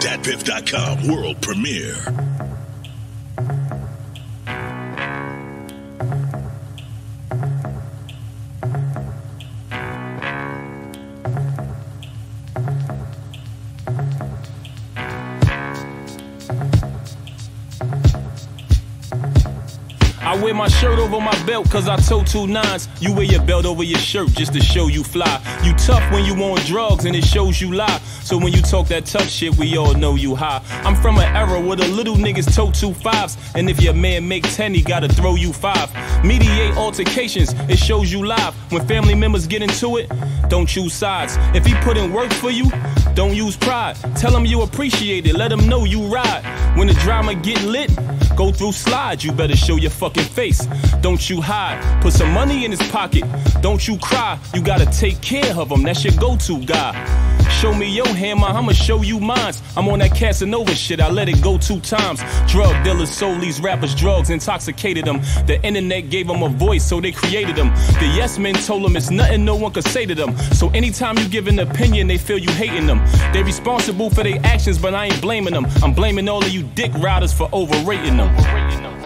DatPiff.com world premiere. Wear my shirt over my belt cause I told two nines. You wear your belt over your shirt just to show you fly. You tough when you on drugs and it shows you lie. So when you talk that tough shit, we all know you high. I'm from an era where the little niggas tote two fives. And if your man make 10, he gotta throw you five. Mediate altercations, it shows you live. When family members get into it, don't choose sides. If he put in work for you, don't use pride. Tell him you appreciate it, let him know you ride. When the drama get lit, go through slides. You better show your fucking face. Don't you hide. Put some money in his pocket. Don't you cry. You gotta take care of him. That's your go-to guy. Show me your hammer, I'ma show you mine. I'm on that Casanova shit, I let it go two times. Drug dealers sold these rappers drugs, intoxicated them. The internet gave them a voice, so they created them. The yes men told them it's nothing no one could say to them. So anytime you give an opinion, they feel you hating them. They responsible for their actions, but I ain't blaming them. I'm blaming all of you dick riders for overrating them.